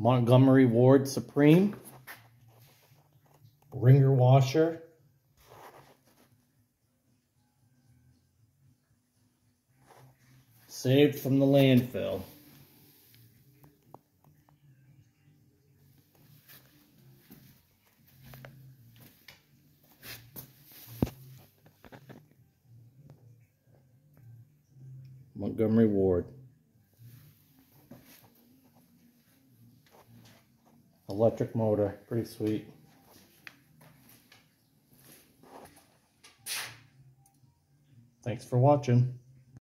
Montgomery Ward Supreme. Ringer washer. Saved from the landfill. Montgomery Ward. Electric motor, pretty sweet. Thanks for watching.